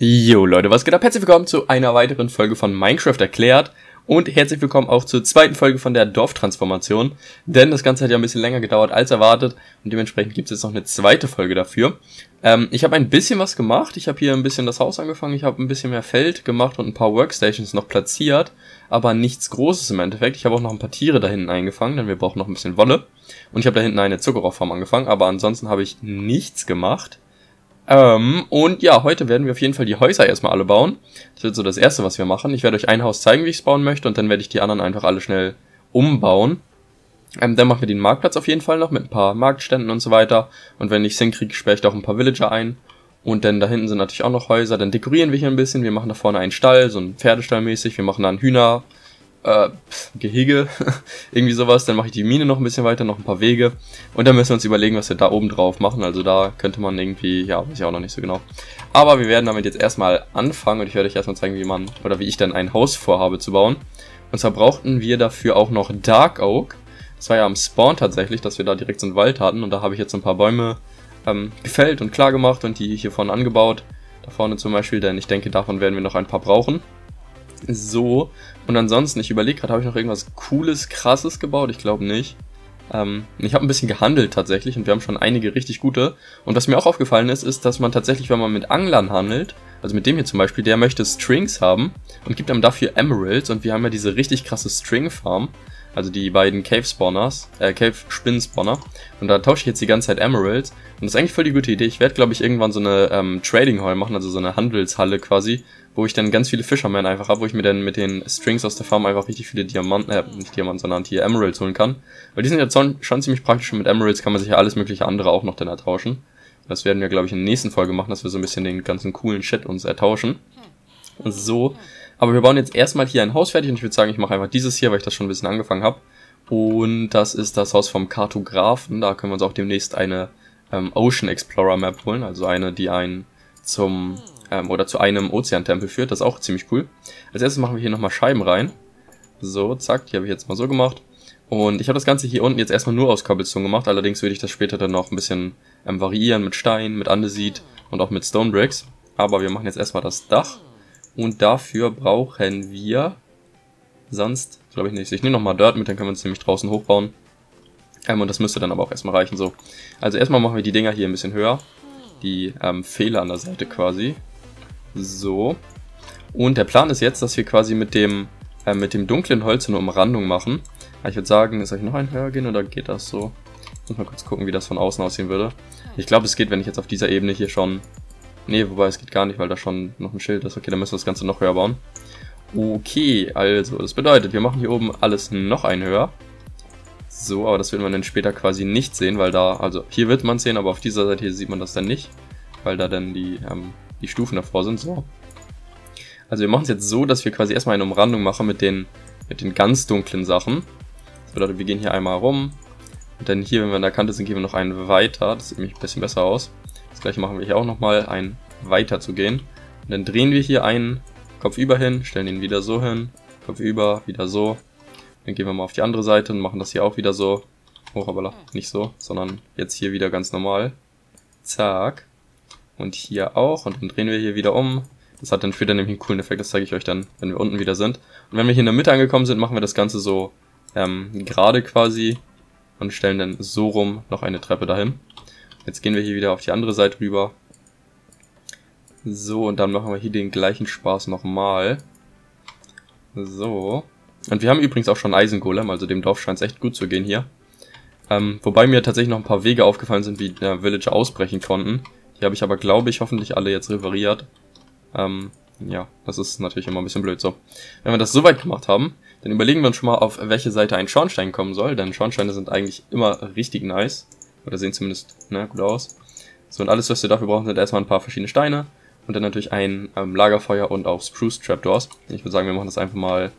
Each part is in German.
Jo Leute, was geht ab? Herzlich willkommen zu einer weiteren Folge von Minecraft erklärt und herzlich willkommen auch zur zweiten Folge von der Dorftransformation, denn das Ganze hat ja ein bisschen länger gedauert als erwartet und dementsprechend gibt es jetzt noch eine zweite Folge dafür. Ähm, ich habe ein bisschen was gemacht, ich habe hier ein bisschen das Haus angefangen, ich habe ein bisschen mehr Feld gemacht und ein paar Workstations noch platziert, aber nichts Großes im Endeffekt. Ich habe auch noch ein paar Tiere da hinten eingefangen, denn wir brauchen noch ein bisschen Wolle und ich habe da hinten eine Zuckerrohrfarm angefangen, aber ansonsten habe ich nichts gemacht. Ähm, und ja, heute werden wir auf jeden Fall die Häuser erstmal alle bauen. Das wird so das erste, was wir machen. Ich werde euch ein Haus zeigen, wie ich es bauen möchte, und dann werde ich die anderen einfach alle schnell umbauen. Ähm, dann machen wir den Marktplatz auf jeden Fall noch mit ein paar Marktständen und so weiter. Und wenn ich es hinkriege, sperre ich da auch ein paar Villager ein. Und dann da hinten sind natürlich auch noch Häuser. Dann dekorieren wir hier ein bisschen. Wir machen da vorne einen Stall, so ein Pferdestall mäßig. Wir machen dann Hühner, äh, Gehege, irgendwie sowas. Dann mache ich die Mine noch ein bisschen weiter, noch ein paar Wege. Und dann müssen wir uns überlegen, was wir da oben drauf machen. Also da könnte man irgendwie, ja, weiß ich auch noch nicht so genau. Aber wir werden damit jetzt erstmal anfangen und ich werde euch erstmal zeigen, wie man, oder wie ich dann ein Haus vorhabe zu bauen. Und zwar brauchten wir dafür auch noch Dark Oak. Das war ja am Spawn tatsächlich, dass wir da direkt so einen Wald hatten. Und da habe ich jetzt ein paar Bäume ähm, gefällt und klar gemacht und die hier vorne angebaut. Da vorne zum Beispiel, denn ich denke, davon werden wir noch ein paar brauchen. So, und ansonsten, ich überlege gerade, habe ich noch irgendwas Cooles, Krasses gebaut? Ich glaube nicht. Ähm, ich habe ein bisschen gehandelt tatsächlich und wir haben schon einige richtig gute. Und was mir auch aufgefallen ist, ist, dass man tatsächlich, wenn man mit Anglern handelt, also mit dem hier zum Beispiel, der möchte Strings haben und gibt einem dafür Emeralds und wir haben ja diese richtig krasse String Farm also die beiden Cave Spawners, äh, Cave Spin Spawner. Und da tausche ich jetzt die ganze Zeit Emeralds. Und das ist eigentlich voll die gute Idee. Ich werde, glaube ich, irgendwann so eine ähm, Trading Hall machen, also so eine Handelshalle quasi, wo ich dann ganz viele Fishermen einfach habe, wo ich mir dann mit den Strings aus der Farm einfach richtig viele Diamanten, äh, nicht Diamanten, sondern hier Emeralds holen kann. Weil die sind jetzt schon, schon ziemlich praktisch und mit Emeralds kann man sich ja alles mögliche andere auch noch dann ertauschen. Das werden wir, glaube ich, in der nächsten Folge machen, dass wir so ein bisschen den ganzen coolen Shit uns ertauschen. So, aber wir bauen jetzt erstmal hier ein Haus fertig und ich würde sagen, ich mache einfach dieses hier, weil ich das schon ein bisschen angefangen habe. Und das ist das Haus vom Kartografen. Da können wir uns auch demnächst eine ähm, Ocean Explorer Map holen, also eine, die einen zum ähm, oder zu einem Ozeantempel führt. Das ist auch ziemlich cool. Als erstes machen wir hier nochmal Scheiben rein. So, zack, die habe ich jetzt mal so gemacht. Und ich habe das Ganze hier unten jetzt erstmal nur aus Cobblestone gemacht, allerdings würde ich das später dann noch ein bisschen ähm, variieren mit Stein, mit Andesit und auch mit Stone Bricks. Aber wir machen jetzt erstmal das Dach. Und dafür brauchen wir sonst, glaube ich nicht. Ich nehme nochmal Dirt mit, dann können wir uns nämlich draußen hochbauen. Ähm, und das müsste dann aber auch erstmal reichen. So, Also erstmal machen wir die Dinger hier ein bisschen höher. Die ähm, Fehler an der Seite quasi. So. Und der Plan ist jetzt, dass wir quasi mit dem, äh, mit dem dunklen Holz eine Umrandung machen. Ich würde sagen, soll ich noch ein höher gehen oder geht das so? Ich muss mal kurz gucken, wie das von außen aussehen würde. Ich glaube, es geht, wenn ich jetzt auf dieser Ebene hier schon Ne, wobei es geht gar nicht, weil da schon noch ein Schild ist. Okay, dann müssen wir das Ganze noch höher bauen. Okay, also das bedeutet, wir machen hier oben alles noch ein höher. So, aber das wird man dann später quasi nicht sehen, weil da, also hier wird man sehen, aber auf dieser Seite hier sieht man das dann nicht, weil da dann die, ähm, die Stufen davor sind. So. Also wir machen es jetzt so, dass wir quasi erstmal eine Umrandung machen mit den, mit den ganz dunklen Sachen. Das bedeutet, wir gehen hier einmal rum. Und dann hier, wenn wir an der Kante sind, gehen wir noch einen weiter. Das sieht nämlich ein bisschen besser aus. Das gleiche machen wir hier auch nochmal, ein weiter zu gehen. Und dann drehen wir hier einen Kopf über hin, stellen ihn wieder so hin, Kopf über, wieder so. Dann gehen wir mal auf die andere Seite und machen das hier auch wieder so. Oh, aber nicht so, sondern jetzt hier wieder ganz normal. Zack. Und hier auch. Und dann drehen wir hier wieder um. Das hat dann später nämlich einen coolen Effekt, das zeige ich euch dann, wenn wir unten wieder sind. Und wenn wir hier in der Mitte angekommen sind, machen wir das Ganze so ähm, gerade quasi und stellen dann so rum noch eine Treppe dahin. Jetzt gehen wir hier wieder auf die andere Seite rüber. So, und dann machen wir hier den gleichen Spaß nochmal. So. Und wir haben übrigens auch schon Eisengolem, also dem Dorf scheint es echt gut zu gehen hier. Ähm, wobei mir tatsächlich noch ein paar Wege aufgefallen sind, wie der Villager ausbrechen konnten. Die habe ich aber, glaube ich, hoffentlich alle jetzt repariert. Ähm, ja, das ist natürlich immer ein bisschen blöd so. Wenn wir das soweit gemacht haben, dann überlegen wir uns schon mal, auf welche Seite ein Schornstein kommen soll, denn Schornsteine sind eigentlich immer richtig nice. Oder sehen zumindest ne, gut aus. So, und alles, was wir dafür brauchen, sind erstmal ein paar verschiedene Steine. Und dann natürlich ein ähm, Lagerfeuer und auch Spruce Trapdoors. Ich würde sagen, wir machen das einfach mal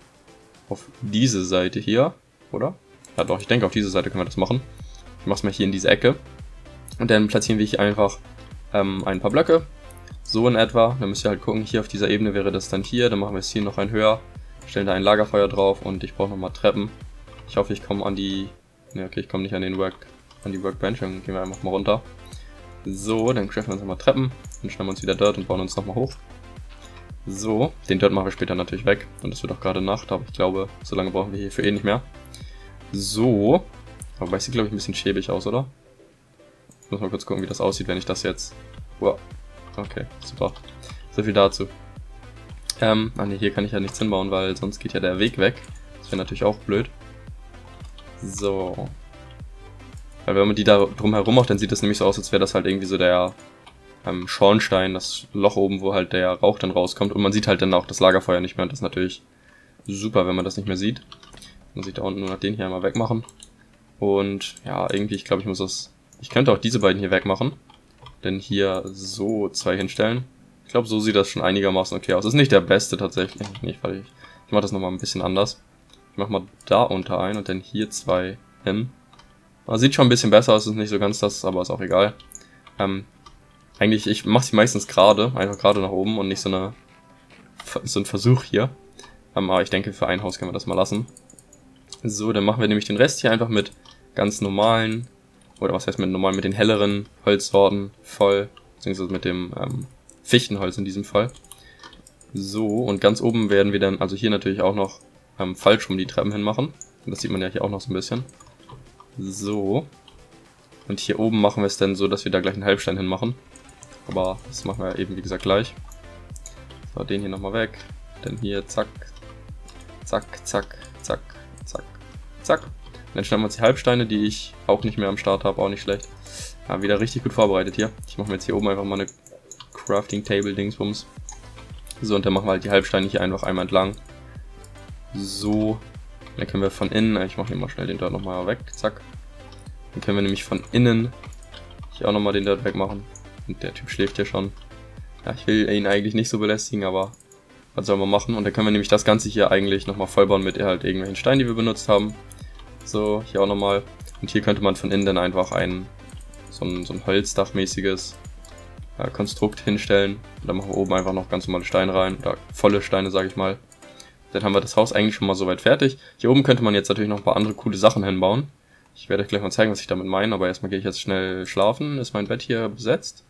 auf diese Seite hier, oder? Ja doch, ich denke, auf diese Seite können wir das machen. Ich mache es mal hier in diese Ecke. Und dann platzieren wir hier einfach ähm, ein paar Blöcke. So in etwa. Dann müsst ihr halt gucken, hier auf dieser Ebene wäre das dann hier. Dann machen wir es hier noch ein höher. Stellen da ein Lagerfeuer drauf und ich brauche nochmal Treppen. Ich hoffe, ich komme an die... Ne, okay, ich komme nicht an den Work an die Workbench, dann gehen wir einfach mal runter. So, dann craften wir uns nochmal Treppen, dann schnappen uns wieder Dirt und bauen uns nochmal hoch. So, den Dirt machen wir später natürlich weg. Und es wird auch gerade Nacht, aber ich glaube, so lange brauchen wir hierfür eh nicht mehr. So. Aber es sieht, glaube ich, ein bisschen schäbig aus, oder? Ich muss mal kurz gucken, wie das aussieht, wenn ich das jetzt... Wow. Okay, super. So viel dazu. Ähm, ah ne, hier kann ich ja nichts hinbauen, weil sonst geht ja der Weg weg. Das wäre natürlich auch blöd. So. Weil wenn man die da drumherum macht, dann sieht das nämlich so aus, als wäre das halt irgendwie so der ähm, Schornstein, das Loch oben, wo halt der Rauch dann rauskommt. Und man sieht halt dann auch das Lagerfeuer nicht mehr. Und das ist natürlich super, wenn man das nicht mehr sieht. Muss ich da unten nur noch den hier einmal wegmachen. Und ja, irgendwie, ich glaube, ich muss das... Ich könnte auch diese beiden hier wegmachen. Denn hier so zwei hinstellen. Ich glaube, so sieht das schon einigermaßen okay aus. Ist nicht der beste tatsächlich. Nicht, weil ich... Ich mache das nochmal ein bisschen anders. Ich mache mal da unter ein und dann hier zwei hin. Sieht schon ein bisschen besser aus, ist nicht so ganz das, aber ist auch egal. Ähm, eigentlich, ich mache sie meistens gerade, einfach gerade nach oben und nicht so eine so ein Versuch hier. Ähm, aber ich denke, für ein Haus können wir das mal lassen. So, dann machen wir nämlich den Rest hier einfach mit ganz normalen, oder was heißt mit normal, mit den helleren Holzsorten voll, beziehungsweise mit dem ähm, Fichtenholz in diesem Fall. So, und ganz oben werden wir dann, also hier natürlich auch noch ähm, falsch rum die Treppen hinmachen. Das sieht man ja hier auch noch so ein bisschen. So. Und hier oben machen wir es dann so, dass wir da gleich einen Halbstein hinmachen. Aber das machen wir eben, wie gesagt, gleich. So, den hier nochmal weg. Dann hier, zack, zack, zack, zack, zack, zack. Dann schneiden wir uns die Halbsteine, die ich auch nicht mehr am Start habe, auch nicht schlecht. Ja, wieder richtig gut vorbereitet hier. Ich mache mir jetzt hier oben einfach mal eine Crafting Table Dingsbums. So, und dann machen wir halt die Halbsteine hier einfach einmal entlang. So. Dann können wir von innen, ich mache hier mal schnell den dort nochmal weg, zack. Dann können wir nämlich von innen hier auch nochmal den dort wegmachen. Und der Typ schläft ja schon. Ja, ich will ihn eigentlich nicht so belästigen, aber was soll man machen? Und dann können wir nämlich das Ganze hier eigentlich nochmal vollbauen mit halt irgendwelchen Steinen, die wir benutzt haben. So, hier auch nochmal. Und hier könnte man von innen dann einfach ein so ein, so ein Holzdachmäßiges äh, Konstrukt hinstellen. Und dann machen wir oben einfach noch ganz normale Steine rein, oder volle Steine, sage ich mal. Dann haben wir das Haus eigentlich schon mal soweit fertig. Hier oben könnte man jetzt natürlich noch ein paar andere coole Sachen hinbauen. Ich werde euch gleich mal zeigen, was ich damit meine, aber erstmal gehe ich jetzt schnell schlafen. Ist mein Bett hier besetzt?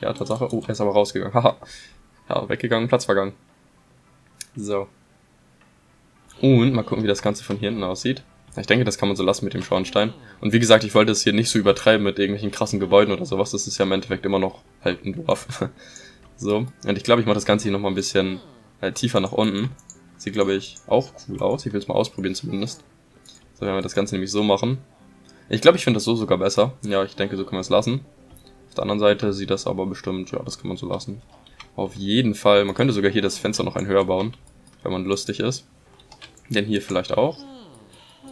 Ja, Tatsache. Oh, er ist aber rausgegangen. Haha. ja, weggegangen, Platz vergangen. So. Und mal gucken, wie das Ganze von hier hinten aussieht. Ich denke, das kann man so lassen mit dem Schornstein. Und wie gesagt, ich wollte es hier nicht so übertreiben mit irgendwelchen krassen Gebäuden oder sowas. Das ist ja im Endeffekt immer noch halt ein Dorf. so. Und ich glaube, ich mache das Ganze hier nochmal ein bisschen äh, tiefer nach unten. Sieht, glaube ich, auch cool aus. Ich will es mal ausprobieren zumindest. So, wenn wir das Ganze nämlich so machen. Ich glaube, ich finde das so sogar besser. Ja, ich denke, so können wir es lassen. Auf der anderen Seite sieht das aber bestimmt, ja, das kann man so lassen. Auf jeden Fall, man könnte sogar hier das Fenster noch ein höher bauen, wenn man lustig ist. Denn hier vielleicht auch.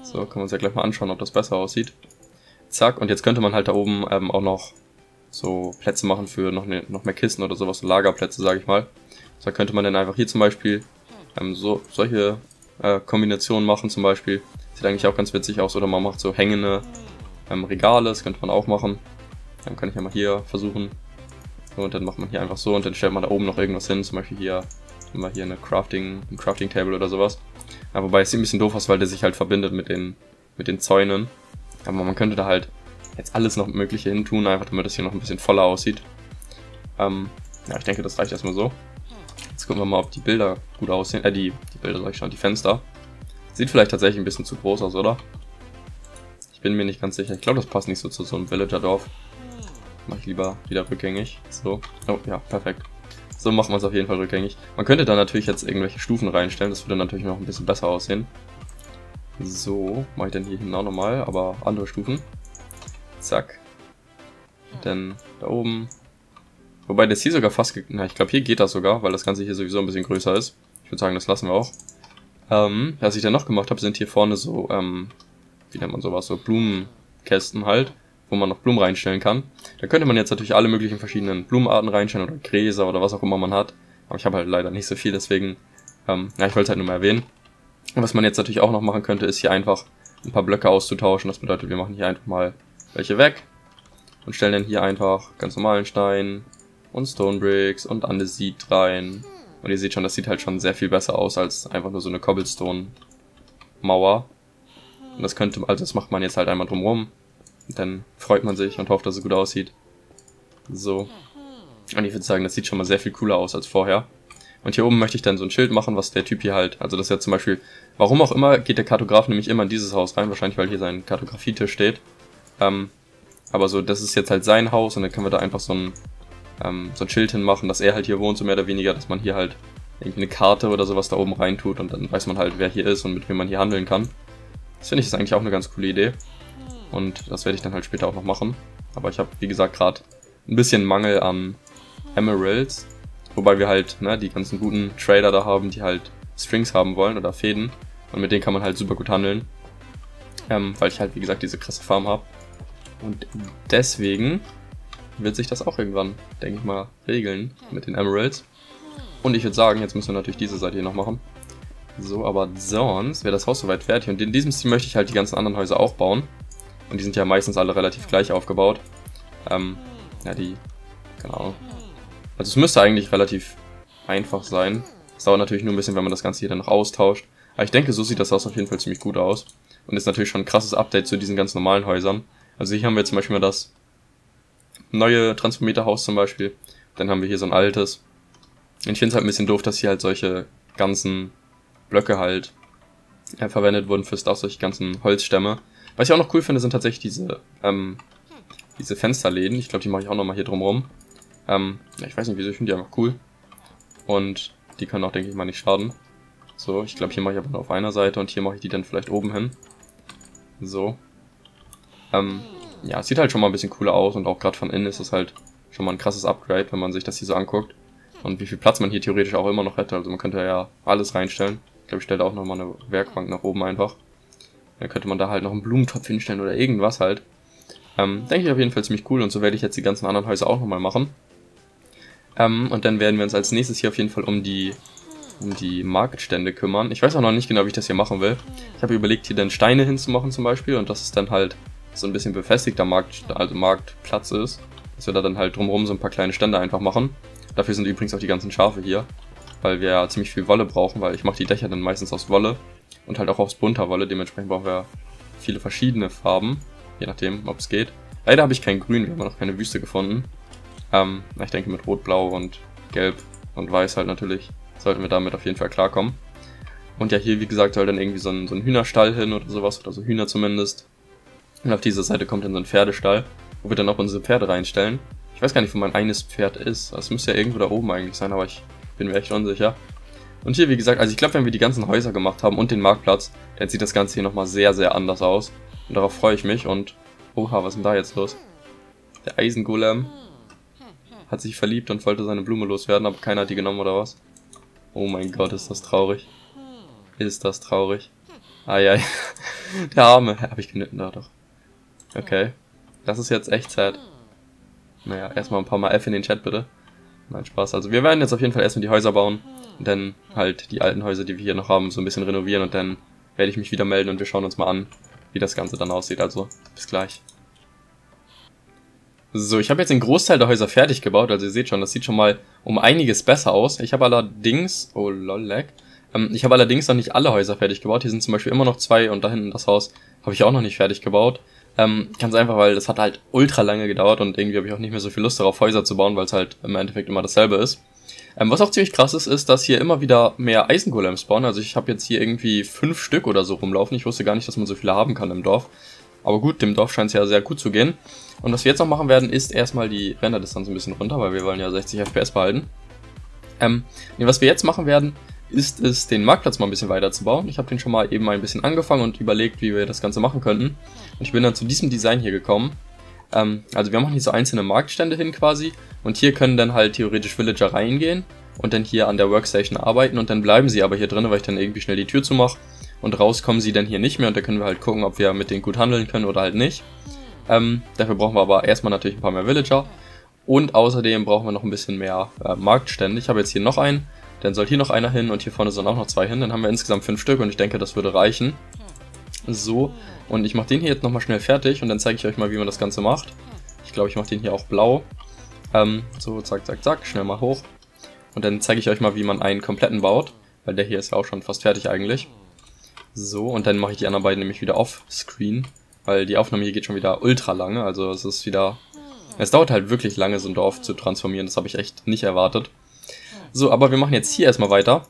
So, kann man uns ja gleich mal anschauen, ob das besser aussieht. Zack, und jetzt könnte man halt da oben ähm, auch noch so Plätze machen für noch, ne, noch mehr Kisten oder sowas, so Lagerplätze, sage ich mal. So, könnte man dann einfach hier zum Beispiel ähm, so solche äh, Kombinationen machen zum Beispiel. Sieht eigentlich auch ganz witzig aus. Oder man macht so hängende ähm, Regale, das könnte man auch machen. Dann kann ich ja mal hier versuchen. Und dann macht man hier einfach so und dann stellt man da oben noch irgendwas hin. Zum Beispiel hier immer hier eine Crafting, ein Crafting Table oder sowas. Ja, wobei es sieht ein bisschen doof aus, weil der sich halt verbindet mit den, mit den Zäunen. Aber man könnte da halt jetzt alles noch Mögliche hin tun, einfach damit das hier noch ein bisschen voller aussieht. Ähm, ja, ich denke, das reicht erstmal so. Jetzt gucken wir mal, ob die Bilder gut aussehen. Äh, die, die Bilder sag ich schon, die Fenster. Sieht vielleicht tatsächlich ein bisschen zu groß aus, oder? Ich bin mir nicht ganz sicher. Ich glaube, das passt nicht so zu so einem Villager-Dorf. Mach ich lieber wieder rückgängig. So. Oh, ja, perfekt. So machen wir es auf jeden Fall rückgängig. Man könnte da natürlich jetzt irgendwelche Stufen reinstellen. Das würde natürlich noch ein bisschen besser aussehen. So, mache ich dann hier hinten auch nochmal, aber andere Stufen. Zack. Dann da oben. Wobei das hier sogar fast... Na, ich glaube, hier geht das sogar, weil das Ganze hier sowieso ein bisschen größer ist. Ich würde sagen, das lassen wir auch. Ähm, was ich dann noch gemacht habe, sind hier vorne so, ähm, wie nennt man sowas, so Blumenkästen halt wo man noch Blumen reinstellen kann. Da könnte man jetzt natürlich alle möglichen verschiedenen Blumenarten reinstellen oder Gräser oder was auch immer man hat. Aber ich habe halt leider nicht so viel, deswegen, ähm, ja, ich wollte es halt nur mal erwähnen. Und was man jetzt natürlich auch noch machen könnte, ist hier einfach ein paar Blöcke auszutauschen. Das bedeutet, wir machen hier einfach mal welche weg und stellen dann hier einfach ganz normalen Stein und Stone Bricks und Andesit rein. Und ihr seht schon, das sieht halt schon sehr viel besser aus als einfach nur so eine Cobblestone Mauer. Und das könnte, also das macht man jetzt halt einmal drumrum. Dann freut man sich und hofft, dass es gut aussieht. So. Und ich würde sagen, das sieht schon mal sehr viel cooler aus als vorher. Und hier oben möchte ich dann so ein Schild machen, was der Typ hier halt, also das ist ja zum Beispiel, warum auch immer, geht der Kartograf nämlich immer in dieses Haus rein, wahrscheinlich weil hier sein Kartografietisch steht. Ähm, aber so, das ist jetzt halt sein Haus und dann können wir da einfach so ein, ähm, so ein Schild hinmachen, dass er halt hier wohnt, so mehr oder weniger, dass man hier halt irgendwie eine Karte oder sowas da oben rein tut und dann weiß man halt, wer hier ist und mit wem man hier handeln kann. Das finde ich ist eigentlich auch eine ganz coole Idee. Und das werde ich dann halt später auch noch machen. Aber ich habe, wie gesagt, gerade ein bisschen Mangel an Emeralds. Wobei wir halt ne, die ganzen guten Trader da haben, die halt Strings haben wollen oder Fäden. Und mit denen kann man halt super gut handeln. Ähm, weil ich halt, wie gesagt, diese krasse Farm habe. Und deswegen wird sich das auch irgendwann, denke ich mal, regeln mit den Emeralds. Und ich würde sagen, jetzt müssen wir natürlich diese Seite hier noch machen. So, aber sonst wäre das Haus soweit fertig. Und in diesem Stil möchte ich halt die ganzen anderen Häuser auch bauen. Und die sind ja meistens alle relativ gleich aufgebaut. Ähm, ja, die, keine Ahnung. Also es müsste eigentlich relativ einfach sein. Es dauert natürlich nur ein bisschen, wenn man das Ganze hier dann noch austauscht. Aber ich denke, so sieht das Haus auf jeden Fall ziemlich gut aus. Und ist natürlich schon ein krasses Update zu diesen ganz normalen Häusern. Also hier haben wir zum Beispiel mal das neue Transformator-Haus zum Beispiel. Dann haben wir hier so ein altes. Und ich finde es halt ein bisschen doof, dass hier halt solche ganzen Blöcke halt äh, verwendet wurden für auch solche ganzen Holzstämme. Was ich auch noch cool finde, sind tatsächlich diese, ähm, diese Fensterläden. Ich glaube, die mache ich auch nochmal hier drumrum. Ähm, ich weiß nicht wieso, ich finde die einfach cool. Und die können auch, denke ich mal, nicht schaden. So, ich glaube, hier mache ich aber nur auf einer Seite und hier mache ich die dann vielleicht oben hin. So. Ähm, ja, sieht halt schon mal ein bisschen cooler aus und auch gerade von innen ist es halt schon mal ein krasses Upgrade, wenn man sich das hier so anguckt. Und wie viel Platz man hier theoretisch auch immer noch hätte. Also man könnte ja alles reinstellen. Ich glaube, ich stelle auch nochmal eine Werkbank nach oben einfach. Dann könnte man da halt noch einen Blumentopf hinstellen oder irgendwas halt. Ähm, denke ich auf jeden Fall ziemlich cool und so werde ich jetzt die ganzen anderen Häuser auch nochmal machen. Ähm, und dann werden wir uns als nächstes hier auf jeden Fall um die, um die Marktstände kümmern. Ich weiß auch noch nicht genau, wie ich das hier machen will. Ich habe überlegt, hier dann Steine hinzumachen zum Beispiel und dass es dann halt so ein bisschen befestigter Markt, also Marktplatz ist. Dass wir da dann halt drumherum so ein paar kleine Stände einfach machen. Dafür sind übrigens auch die ganzen Schafe hier. Weil wir ja ziemlich viel Wolle brauchen, weil ich mache die Dächer dann meistens aus Wolle. Und halt auch aus bunter Wolle. Dementsprechend brauchen wir viele verschiedene Farben. Je nachdem, ob es geht. Leider habe ich kein Grün, wir haben noch keine Wüste gefunden. Ähm, ich denke mit Rot, Blau und Gelb und Weiß halt natürlich sollten wir damit auf jeden Fall klarkommen. Und ja, hier wie gesagt soll dann irgendwie so ein, so ein Hühnerstall hin oder sowas, oder so Hühner zumindest. Und auf dieser Seite kommt dann so ein Pferdestall, wo wir dann auch unsere Pferde reinstellen. Ich weiß gar nicht, wo mein eines Pferd ist. Das müsste ja irgendwo da oben eigentlich sein, aber ich bin mir echt unsicher. Und hier, wie gesagt, also ich glaube, wenn wir die ganzen Häuser gemacht haben und den Marktplatz, dann sieht das Ganze hier nochmal sehr, sehr anders aus. Und darauf freue ich mich und... Oha, was ist denn da jetzt los? Der Eisengolem hat sich verliebt und wollte seine Blume loswerden, aber keiner hat die genommen oder was? Oh mein Gott, ist das traurig. Ist das traurig. Ja, der Arme. Habe ich genitten, da doch. Okay. Das ist jetzt echt sad. Naja, erstmal ein paar Mal F in den Chat bitte. Nein, Spaß. Also wir werden jetzt auf jeden Fall erstmal die Häuser bauen. Und dann halt die alten Häuser, die wir hier noch haben, so ein bisschen renovieren. Und dann werde ich mich wieder melden und wir schauen uns mal an, wie das Ganze dann aussieht. Also bis gleich. So, ich habe jetzt den Großteil der Häuser fertig gebaut. Also ihr seht schon, das sieht schon mal um einiges besser aus. Ich habe allerdings... Oh, lol, lag. Ähm, ich habe allerdings noch nicht alle Häuser fertig gebaut. Hier sind zum Beispiel immer noch zwei und da hinten das Haus habe ich auch noch nicht fertig gebaut. Ähm, ganz einfach, weil das hat halt ultra lange gedauert und irgendwie habe ich auch nicht mehr so viel Lust darauf, Häuser zu bauen, weil es halt im Endeffekt immer dasselbe ist. Ähm, was auch ziemlich krass ist, ist, dass hier immer wieder mehr Eisengolems spawnen. Also ich habe jetzt hier irgendwie fünf Stück oder so rumlaufen. Ich wusste gar nicht, dass man so viele haben kann im Dorf. Aber gut, dem Dorf scheint es ja sehr gut zu gehen. Und was wir jetzt noch machen werden, ist erstmal die Renderdistanz ein bisschen runter, weil wir wollen ja 60 FPS behalten. Ähm, nee, was wir jetzt machen werden, ist es, den Marktplatz mal ein bisschen weiter zu bauen. Ich habe den schon mal eben ein bisschen angefangen und überlegt, wie wir das Ganze machen könnten. Und ich bin dann zu diesem Design hier gekommen. Ähm, also wir machen hier so einzelne Marktstände hin quasi. Und hier können dann halt theoretisch Villager reingehen und dann hier an der Workstation arbeiten. Und dann bleiben sie aber hier drin, weil ich dann irgendwie schnell die Tür zumache. Und raus kommen sie dann hier nicht mehr. Und da können wir halt gucken, ob wir mit denen gut handeln können oder halt nicht. Ähm, dafür brauchen wir aber erstmal natürlich ein paar mehr Villager. Und außerdem brauchen wir noch ein bisschen mehr äh, Marktstände. Ich habe jetzt hier noch einen. Dann soll hier noch einer hin und hier vorne sollen auch noch zwei hin. Dann haben wir insgesamt fünf Stück und ich denke, das würde reichen. So, und ich mache den hier jetzt nochmal schnell fertig und dann zeige ich euch mal, wie man das Ganze macht. Ich glaube, ich mache den hier auch blau. Ähm, so, zack, zack, zack, schnell mal hoch. Und dann zeige ich euch mal, wie man einen kompletten baut, weil der hier ist ja auch schon fast fertig eigentlich. So, und dann mache ich die anderen beiden nämlich wieder off-screen, weil die Aufnahme hier geht schon wieder ultra lange, also es ist wieder... Es dauert halt wirklich lange, so ein Dorf zu transformieren, das habe ich echt nicht erwartet. So, aber wir machen jetzt hier erstmal weiter.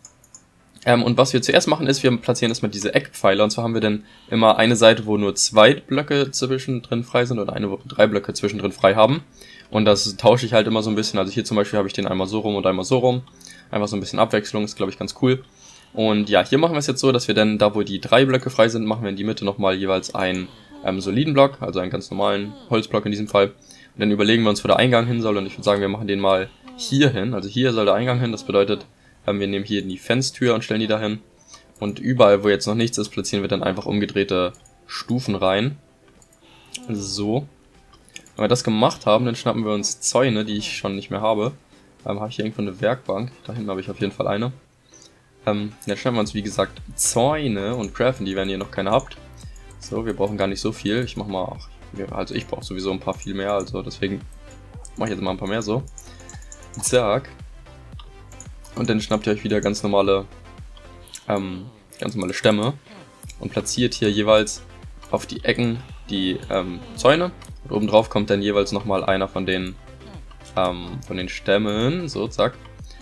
Ähm, und was wir zuerst machen, ist, wir platzieren erstmal diese Eckpfeiler. Und zwar haben wir dann immer eine Seite, wo nur zwei Blöcke zwischendrin frei sind und eine, wo drei Blöcke zwischendrin frei haben. Und das tausche ich halt immer so ein bisschen. Also hier zum Beispiel habe ich den einmal so rum und einmal so rum. Einfach so ein bisschen Abwechslung, ist glaube ich ganz cool. Und ja, hier machen wir es jetzt so, dass wir dann, da wo die drei Blöcke frei sind, machen wir in die Mitte nochmal jeweils einen ähm, soliden Block, also einen ganz normalen Holzblock in diesem Fall. Und dann überlegen wir uns, wo der Eingang hin soll. Und ich würde sagen, wir machen den mal hier hin. Also hier soll der Eingang hin. Das bedeutet, ähm, wir nehmen hier die Fenstür und stellen die dahin. Und überall, wo jetzt noch nichts ist, platzieren wir dann einfach umgedrehte Stufen rein. So. Wenn wir das gemacht haben, dann schnappen wir uns Zäune, die ich schon nicht mehr habe. Ähm, habe ich hier irgendwo eine Werkbank. Da hinten habe ich auf jeden Fall eine. Ähm, dann schnappen wir uns, wie gesagt, Zäune und craften die, wenn ihr noch keine habt. So, wir brauchen gar nicht so viel. Ich mach mal, also ich brauche sowieso ein paar viel mehr, also deswegen mache ich jetzt mal ein paar mehr so. Zack. Und dann schnappt ihr euch wieder ganz normale, ähm, ganz normale Stämme und platziert hier jeweils auf die Ecken die ähm, Zäune. Und oben drauf kommt dann jeweils nochmal einer von den, ähm, von den Stämmen, so zack.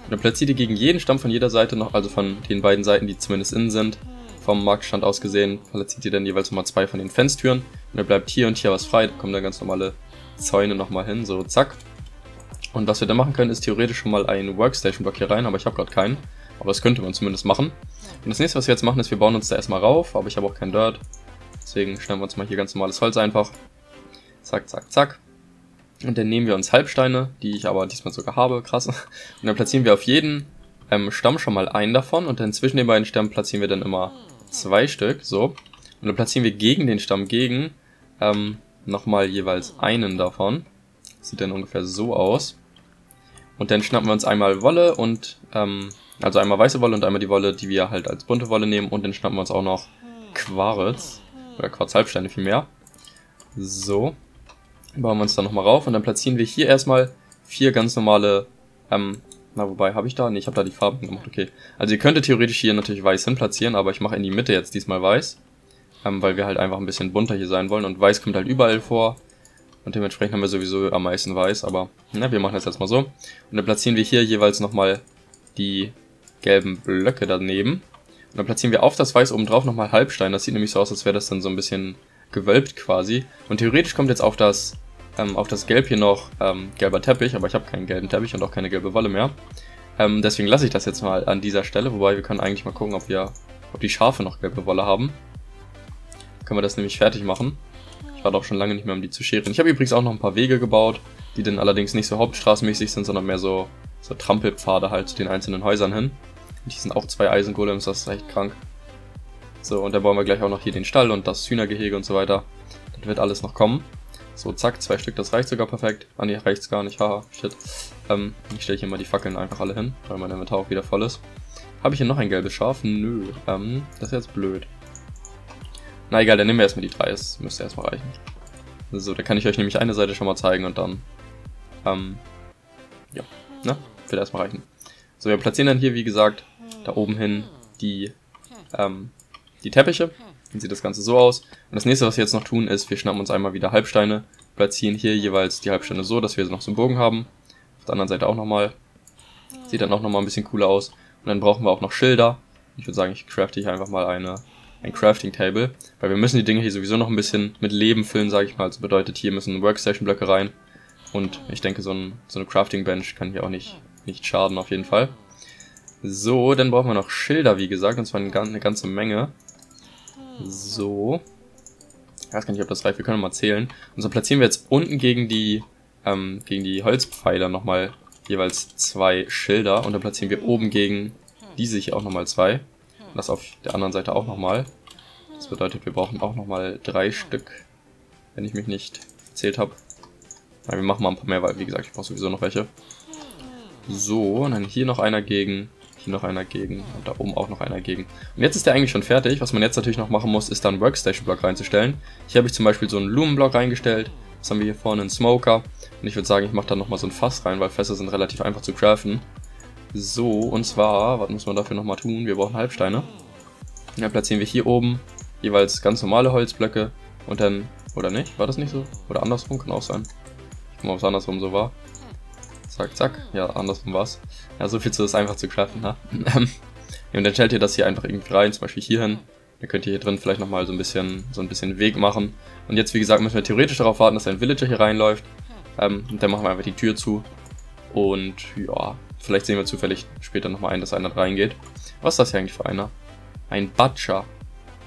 Und dann platziert ihr gegen jeden Stamm von jeder Seite noch, also von den beiden Seiten, die zumindest innen sind, vom Marktstand aus gesehen, platziert ihr dann jeweils nochmal zwei von den Fenstüren. Und dann bleibt hier und hier was frei, da kommen dann ganz normale Zäune nochmal hin, so zack. Und was wir dann machen können, ist theoretisch schon mal einen Workstation-Block hier rein, aber ich habe gerade keinen. Aber das könnte man zumindest machen. Und das nächste, was wir jetzt machen, ist, wir bauen uns da erstmal rauf, aber ich habe auch kein Dirt. Deswegen schneiden wir uns mal hier ganz normales Holz einfach. Zack, zack, zack. Und dann nehmen wir uns Halbsteine, die ich aber diesmal sogar habe, krass. Und dann platzieren wir auf jeden ähm, Stamm schon mal einen davon und dann zwischen den beiden Stämmen platzieren wir dann immer zwei Stück, so. Und dann platzieren wir gegen den Stamm gegen ähm, nochmal jeweils einen davon. Sieht dann ungefähr so aus. Und dann schnappen wir uns einmal Wolle und, ähm, also einmal weiße Wolle und einmal die Wolle, die wir halt als bunte Wolle nehmen. Und dann schnappen wir uns auch noch Quarz, oder Quarzhalbsteine vielmehr. So. Bauen wir uns dann nochmal rauf und dann platzieren wir hier erstmal vier ganz normale, ähm, na wobei, habe ich da? Ne, ich habe da die Farben gemacht, okay. Also ihr könntet theoretisch hier natürlich weiß hin platzieren, aber ich mache in die Mitte jetzt diesmal weiß. Ähm, weil wir halt einfach ein bisschen bunter hier sein wollen und weiß kommt halt überall vor. Und dementsprechend haben wir sowieso am meisten weiß, aber na, wir machen das jetzt mal so. Und dann platzieren wir hier jeweils nochmal die gelben Blöcke daneben. Und dann platzieren wir auf das Weiß oben drauf nochmal Halbstein. Das sieht nämlich so aus, als wäre das dann so ein bisschen gewölbt quasi. Und theoretisch kommt jetzt auf das, ähm, auf das Gelb hier noch ähm, gelber Teppich, aber ich habe keinen gelben Teppich und auch keine gelbe Wolle mehr. Ähm, deswegen lasse ich das jetzt mal an dieser Stelle, wobei wir können eigentlich mal gucken, ob wir, ob die Schafe noch gelbe Wolle haben. Können wir das nämlich fertig machen. War doch schon lange nicht mehr, um die zu scheren. Ich habe übrigens auch noch ein paar Wege gebaut, die dann allerdings nicht so hauptstraßenmäßig sind, sondern mehr so, so Trampelpfade halt zu den einzelnen Häusern hin. Und hier sind auch zwei Eisengolems, das ist echt krank. So, und dann bauen wir gleich auch noch hier den Stall und das Hühnergehege und so weiter. Das wird alles noch kommen. So, zack, zwei Stück, das reicht sogar perfekt. Ah ne, reicht's gar nicht, haha, shit. Ähm, ich stelle hier mal die Fackeln einfach alle hin, weil mein Inventar auch wieder voll ist. Habe ich hier noch ein gelbes Schaf? Nö, ähm, das ist jetzt blöd. Na egal, dann nehmen wir erstmal die drei, das müsste erstmal reichen. So, dann kann ich euch nämlich eine Seite schon mal zeigen und dann, ähm, ja, ne, wird erstmal reichen. So, wir platzieren dann hier, wie gesagt, da oben hin die, ähm, die Teppiche. Dann sieht das Ganze so aus. Und das nächste, was wir jetzt noch tun, ist, wir schnappen uns einmal wieder Halbsteine, platzieren hier jeweils die Halbsteine so, dass wir noch so einen Bogen haben. Auf der anderen Seite auch nochmal. Sieht dann auch nochmal ein bisschen cooler aus. Und dann brauchen wir auch noch Schilder. Ich würde sagen, ich crafte hier einfach mal eine ein Crafting Table, weil wir müssen die Dinge hier sowieso noch ein bisschen mit Leben füllen, sage ich mal. Also bedeutet, hier müssen Workstation-Blöcke rein und ich denke, so, ein, so eine Crafting Bench kann hier auch nicht, nicht schaden auf jeden Fall. So, dann brauchen wir noch Schilder, wie gesagt, und zwar eine, eine ganze Menge. So. Ich weiß gar nicht, ob das reicht, wir können mal zählen. Und so platzieren wir jetzt unten gegen die, ähm, gegen die Holzpfeiler nochmal jeweils zwei Schilder und dann platzieren wir oben gegen diese hier auch nochmal zwei. Das auf der anderen Seite auch nochmal. Das bedeutet, wir brauchen auch nochmal drei Stück, wenn ich mich nicht erzählt habe. Wir machen mal ein paar mehr, weil wie gesagt, ich brauche sowieso noch welche. So, und dann hier noch einer gegen, hier noch einer gegen und da oben auch noch einer gegen. Und jetzt ist der eigentlich schon fertig. Was man jetzt natürlich noch machen muss, ist dann Workstation-Block reinzustellen. Hier habe ich zum Beispiel so einen Lumenblock reingestellt. Jetzt haben wir hier vorne einen Smoker. Und ich würde sagen, ich mache da nochmal so ein Fass rein, weil Fässer sind relativ einfach zu craften. So, und zwar, was muss man dafür nochmal tun? Wir brauchen Halbsteine. Dann platzieren wir hier oben jeweils ganz normale Holzblöcke und dann, oder nicht? War das nicht so? Oder andersrum? Kann auch sein. Ich guck mal, ob es andersrum so war. Zack, zack. Ja, andersrum war's. Ja, so viel zu ist einfach zu schaffen, ne? und dann stellt ihr das hier einfach irgendwie rein, zum Beispiel hier hin. Dann könnt ihr hier drin vielleicht nochmal so ein bisschen so ein bisschen Weg machen. Und jetzt, wie gesagt, müssen wir theoretisch darauf warten, dass ein Villager hier reinläuft. Ähm, und dann machen wir einfach die Tür zu. Und ja, vielleicht sehen wir zufällig später nochmal ein, dass einer reingeht. Was ist das hier eigentlich für einer? Ein Butcher.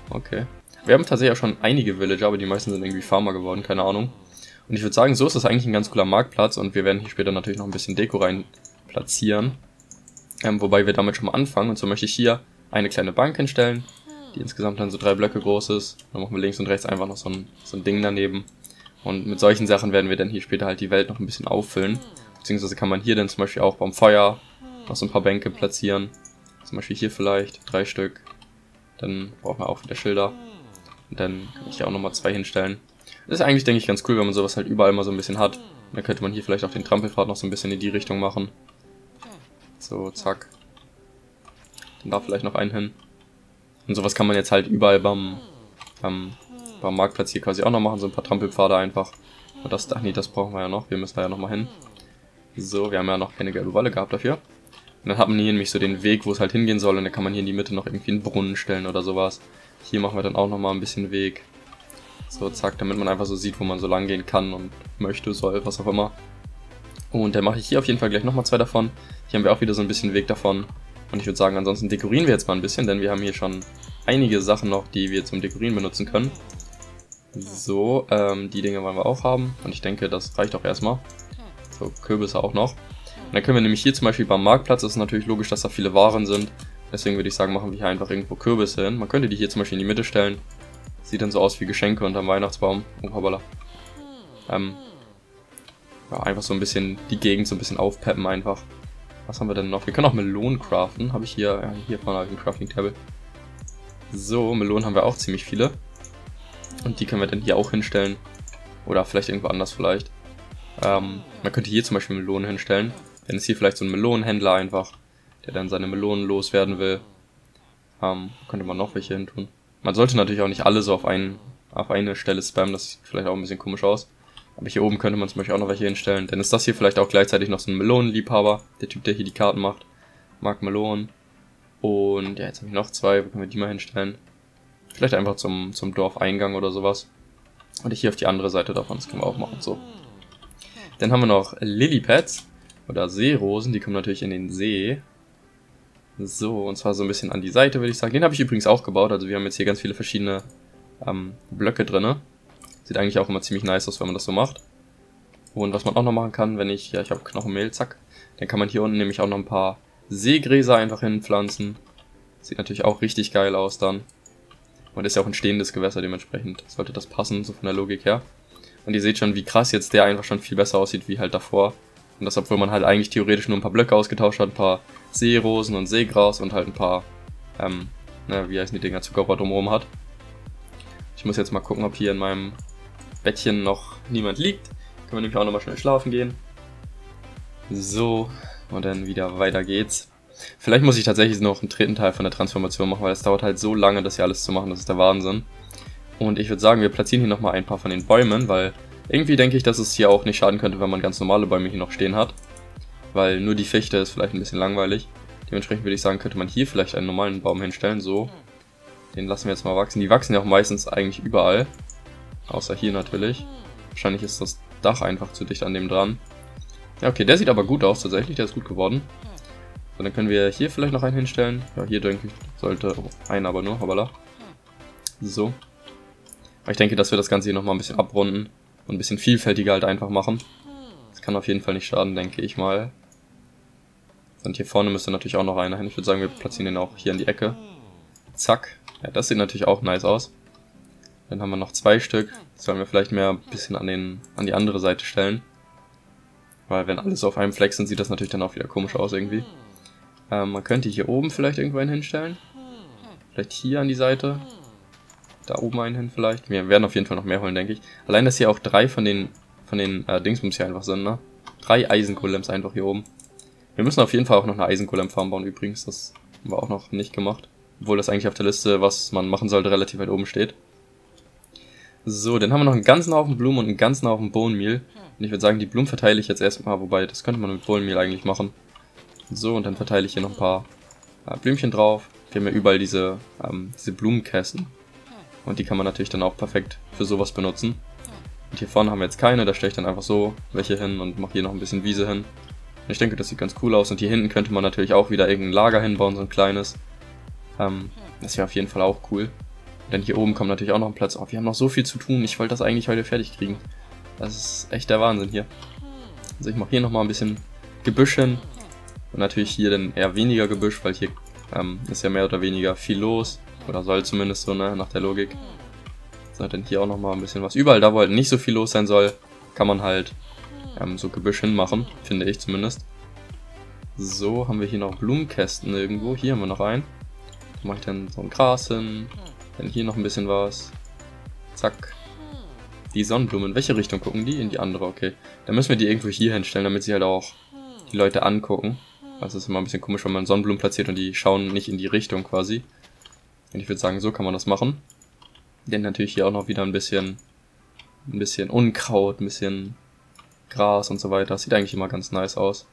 Okay. Wir haben tatsächlich auch schon einige Villager, aber die meisten sind irgendwie Farmer geworden, keine Ahnung. Und ich würde sagen, so ist das eigentlich ein ganz cooler Marktplatz und wir werden hier später natürlich noch ein bisschen Deko rein platzieren. Ähm, wobei wir damit schon mal anfangen und so möchte ich hier eine kleine Bank hinstellen, die insgesamt dann so drei Blöcke groß ist. Dann machen wir links und rechts einfach noch so ein, so ein Ding daneben. Und mit solchen Sachen werden wir dann hier später halt die Welt noch ein bisschen auffüllen. Beziehungsweise kann man hier dann zum Beispiel auch beim Feuer noch so ein paar Bänke platzieren. Zum Beispiel hier vielleicht drei Stück. Dann brauchen wir auch wieder Schilder. Und dann kann ich hier auch nochmal zwei hinstellen. Das ist eigentlich, denke ich, ganz cool, wenn man sowas halt überall mal so ein bisschen hat. Dann könnte man hier vielleicht auch den Trampelpfad noch so ein bisschen in die Richtung machen. So, zack. Dann da vielleicht noch einen hin. Und sowas kann man jetzt halt überall beim, beim, beim Marktplatz hier quasi auch noch machen. So ein paar Trampelpfade einfach. Und das, ach nee, das brauchen wir ja noch. Wir müssen da ja nochmal hin. So, wir haben ja noch keine gelbe Wolle gehabt dafür. Und dann hat man hier nämlich so den Weg, wo es halt hingehen soll. Und dann kann man hier in die Mitte noch irgendwie einen Brunnen stellen oder sowas. Hier machen wir dann auch nochmal ein bisschen Weg. So, zack, damit man einfach so sieht, wo man so lang gehen kann und möchte, soll, was auch immer. Und dann mache ich hier auf jeden Fall gleich nochmal zwei davon. Hier haben wir auch wieder so ein bisschen Weg davon. Und ich würde sagen, ansonsten dekorieren wir jetzt mal ein bisschen, denn wir haben hier schon einige Sachen noch, die wir zum Dekorieren benutzen können. So, ähm, die Dinge wollen wir auch haben. Und ich denke, das reicht auch erstmal. So, Kürbisse auch noch. Und dann können wir nämlich hier zum Beispiel beim Marktplatz, ist natürlich logisch, dass da viele Waren sind. Deswegen würde ich sagen, machen wir hier einfach irgendwo Kürbisse hin. Man könnte die hier zum Beispiel in die Mitte stellen. Sieht dann so aus wie Geschenke unterm Weihnachtsbaum. Oh, hoppala. Ähm, ja, einfach so ein bisschen die Gegend so ein bisschen aufpeppen einfach. Was haben wir denn noch? Wir können auch Melonen craften. Habe ich hier, ja, hier vorne habe ich ein Crafting Table. So, Melonen haben wir auch ziemlich viele. Und die können wir dann hier auch hinstellen. Oder vielleicht irgendwo anders vielleicht. Ähm, man könnte hier zum Beispiel Melonen hinstellen. Dann ist hier vielleicht so ein Melonenhändler einfach, der dann seine Melonen loswerden will. Ähm, könnte man noch welche hin tun. Man sollte natürlich auch nicht alle so auf, einen, auf eine Stelle spammen, das sieht vielleicht auch ein bisschen komisch aus. Aber hier oben könnte man zum Beispiel auch noch welche hinstellen. Dann ist das hier vielleicht auch gleichzeitig noch so ein Melonenliebhaber. Der Typ, der hier die Karten macht. Mag Melonen. Und ja, jetzt habe ich noch zwei. Wo können wir die mal hinstellen? Vielleicht einfach zum, zum Dorfeingang oder sowas. Und ich hier auf die andere Seite davon. Das können wir auch machen. So. Dann haben wir noch Lilypads. Oder Seerosen. Die kommen natürlich in den See. So, und zwar so ein bisschen an die Seite, würde ich sagen. Den habe ich übrigens auch gebaut. Also wir haben jetzt hier ganz viele verschiedene ähm, Blöcke drinne. Sieht eigentlich auch immer ziemlich nice aus, wenn man das so macht. Und was man auch noch machen kann, wenn ich, ja, ich habe Knochenmehl, zack, dann kann man hier unten nämlich auch noch ein paar Seegräser einfach hinpflanzen. Sieht natürlich auch richtig geil aus dann. Und ist ja auch ein stehendes Gewässer, dementsprechend sollte das passen, so von der Logik her. Und ihr seht schon, wie krass jetzt der einfach schon viel besser aussieht, wie halt davor. Und das, obwohl man halt eigentlich theoretisch nur ein paar Blöcke ausgetauscht hat, ein paar Seerosen und Seegras und halt ein paar, ähm, ne, wie heißen die Dinger, Zuckerrohr drumherum hat. Ich muss jetzt mal gucken, ob hier in meinem Bettchen noch niemand liegt. Können wir nämlich auch nochmal schnell schlafen gehen. So, und dann wieder weiter geht's. Vielleicht muss ich tatsächlich noch einen dritten Teil von der Transformation machen, weil es dauert halt so lange, das hier alles zu machen, das ist der Wahnsinn. Und ich würde sagen, wir platzieren hier nochmal ein paar von den Bäumen, weil irgendwie denke ich, dass es hier auch nicht schaden könnte, wenn man ganz normale Bäume hier noch stehen hat. Weil nur die Fichte ist vielleicht ein bisschen langweilig. Dementsprechend würde ich sagen, könnte man hier vielleicht einen normalen Baum hinstellen, so. Den lassen wir jetzt mal wachsen. Die wachsen ja auch meistens eigentlich überall. Außer hier natürlich. Wahrscheinlich ist das Dach einfach zu dicht an dem dran. Ja, okay, der sieht aber gut aus tatsächlich. Der ist gut geworden. So, dann können wir hier vielleicht noch einen hinstellen. Ja, hier denke ich, sollte oh, aber nur, hoppala. So. Aber ich denke, dass wir das Ganze hier nochmal ein bisschen abrunden und ein bisschen vielfältiger halt einfach machen. Das kann auf jeden Fall nicht schaden, denke ich mal. Und hier vorne müsste natürlich auch noch einer hin. Ich würde sagen, wir platzieren den auch hier in die Ecke. Zack. Ja, das sieht natürlich auch nice aus. Dann haben wir noch zwei Stück. Das sollen wir vielleicht mehr ein bisschen an, den, an die andere Seite stellen. Weil wenn alles auf einem Fleck sind, sieht das natürlich dann auch wieder komisch aus irgendwie. Ähm, man könnte hier oben vielleicht irgendwo einen hinstellen. Vielleicht hier an die Seite. Da oben einen hin vielleicht. Wir werden auf jeden Fall noch mehr holen, denke ich. Allein, dass hier auch drei von den, von den äh, Dingsbums hier einfach sind, ne? Drei Eisengolems einfach hier oben. Wir müssen auf jeden Fall auch noch eine Eisengolem-Farm bauen übrigens. Das haben wir auch noch nicht gemacht. Obwohl das eigentlich auf der Liste, was man machen sollte, relativ weit oben steht. So, dann haben wir noch einen ganzen Haufen Blumen und einen ganzen Haufen Bohnenmehl. Und ich würde sagen, die Blumen verteile ich jetzt erstmal, wobei das könnte man mit Bohnenmehl eigentlich machen. So, und dann verteile ich hier noch ein paar äh, Blümchen drauf. Wir haben ja überall diese, ähm, diese Blumenkästen. Und die kann man natürlich dann auch perfekt für sowas benutzen. Und hier vorne haben wir jetzt keine, da stelle ich dann einfach so welche hin und mache hier noch ein bisschen Wiese hin. Und ich denke, das sieht ganz cool aus. Und hier hinten könnte man natürlich auch wieder irgendein Lager hinbauen, so ein kleines. Ähm, das wäre auf jeden Fall auch cool. Denn hier oben kommt natürlich auch noch ein Platz. Oh, wir haben noch so viel zu tun. Ich wollte das eigentlich heute fertig kriegen. Das ist echt der Wahnsinn hier. Also ich mache hier nochmal ein bisschen Gebüsch hin. Und natürlich hier dann eher weniger Gebüsch, weil hier ähm, ist ja mehr oder weniger viel los. Oder soll zumindest so, ne, nach der Logik. So, dann hier auch nochmal ein bisschen was. Überall da, wo halt nicht so viel los sein soll, kann man halt ähm, so Gebüsch hinmachen, finde ich zumindest. So, haben wir hier noch Blumenkästen irgendwo. Hier haben wir noch einen. Da mache ich dann so ein Gras hin. Dann hier noch ein bisschen was. Zack. Die Sonnenblumen, in welche Richtung gucken die? In die andere, okay. Dann müssen wir die irgendwo hier hinstellen, damit sie halt auch die Leute angucken. Also ist immer ein bisschen komisch, wenn man Sonnenblumen platziert und die schauen nicht in die Richtung quasi. Und ich würde sagen, so kann man das machen. Denn natürlich hier auch noch wieder ein bisschen, ein bisschen Unkraut, ein bisschen Gras und so weiter. Das sieht eigentlich immer ganz nice aus.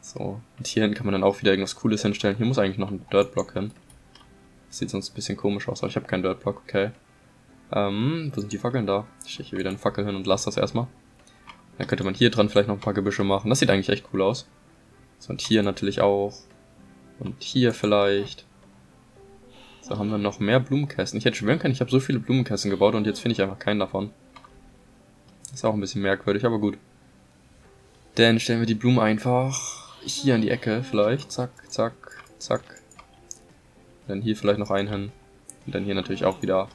So, und hierhin kann man dann auch wieder irgendwas Cooles hinstellen. Hier muss eigentlich noch ein Dirtblock hin. Das sieht sonst ein bisschen komisch aus, aber ich habe keinen Dirtblock, okay. Ähm, wo sind die Fackeln da? Ich stehe hier wieder eine Fackel hin und lasse das erstmal. Dann könnte man hier dran vielleicht noch ein paar Gebüsche machen. Das sieht eigentlich echt cool aus. So, und hier natürlich auch. Und hier vielleicht. So, haben wir noch mehr Blumenkästen. Ich hätte schwören können, ich habe so viele Blumenkästen gebaut und jetzt finde ich einfach keinen davon. Ist auch ein bisschen merkwürdig, aber gut. Dann stellen wir die Blumen einfach hier an die Ecke vielleicht. Zack, zack, zack. Dann hier vielleicht noch einen hin. Und dann hier natürlich auch wieder